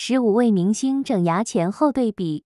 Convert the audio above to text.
十五位明星整牙前后对比。